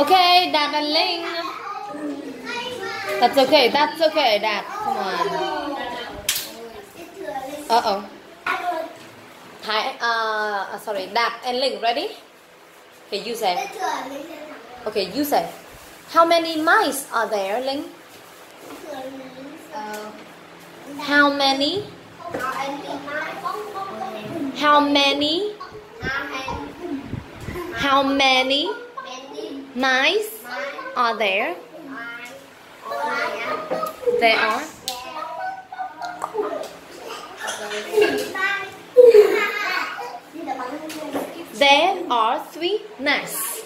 Okay, Đạt and Linh. That's okay. That's okay, Đạt. Come on. Uh oh. Hi. Uh, sorry. Đạt and Linh. Ready? Okay, you say. Okay, you say. How many mice are there, Linh? How many? How many? How many mice are there? There are. There are three mice.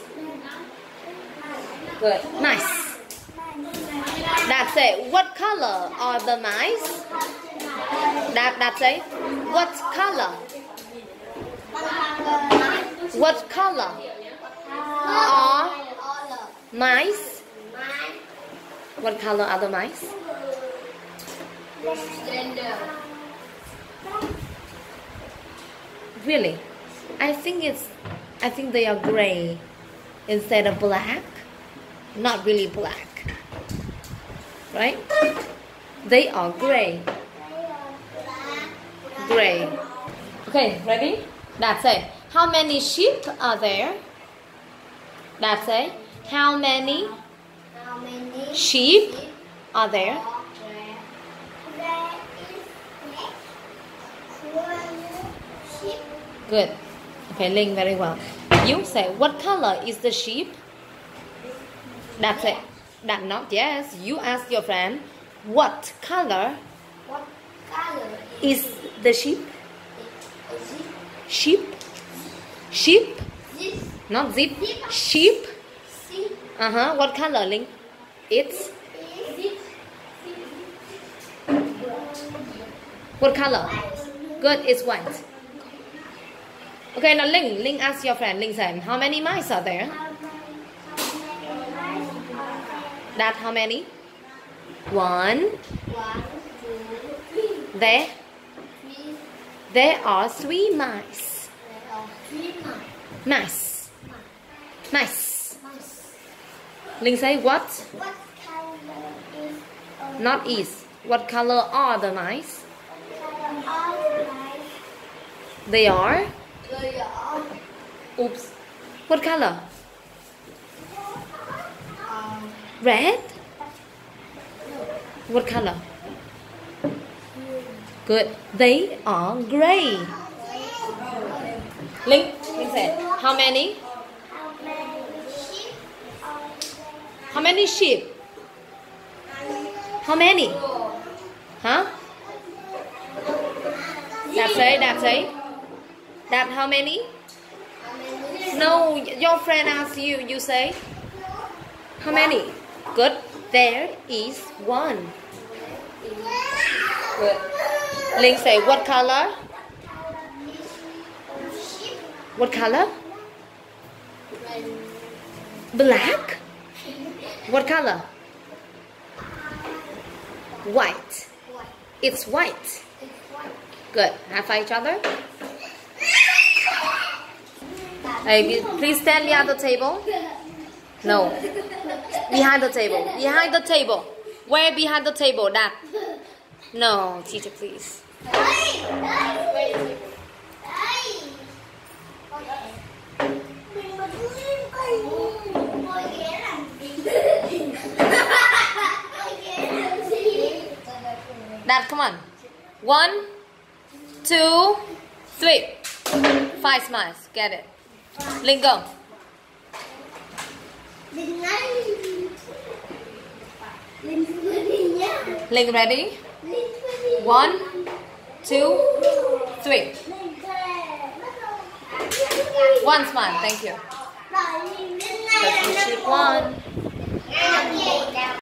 Good. Nice. That's it. What color are the mice? That that's it. What color? What color mice? What color are the mice? Really? I think it's I think they are gray instead of black. Not really black. Right? They are gray. Gray. Okay, ready? That's it. How many sheep are there? That's it. How many sheep are there? Good. Okay, Linh, very well. You say, what color is the sheep? That's it. That not yes. You ask your friend, what color What color is the sheep? Sheep? Sheep? this? Not zip. Sheep? Uh huh. What color, Linh? It's what color? Good. It's white. Okay, now Linh. Linh ask your friend. Linh said, how many mice are there? That how many? One. There. There are three mice. Mice. Nice. Nice. Mice. Linh say what? What color is Not is. What color are the mice? color are mice? They are. They are Oops. What color? um, Red. What color? Good. They are gray. Linh. Linh said. How many? How many sheep How many? Huh? That's it. That's it. That how many? No, your friend asked you. You say. How many? Good. There is one. Good. Linh say what color? What color? Black? What color? White. It's white. Good. High five each other. Hey, please stand behind the table. No. Behind the table. Behind the table. Where behind the table? That. No, teacher, please. Hey! Đạt, come on. One, two, three. Five smiles. Get it. Linh go. Đừng ngay. Linh cứ đi nhá. Linh ready? Linh. One, two, three. Linh về. Bắt đầu. One smile. Thank you. Rồi Linh đến ngay Let's là one. Ngay là gì?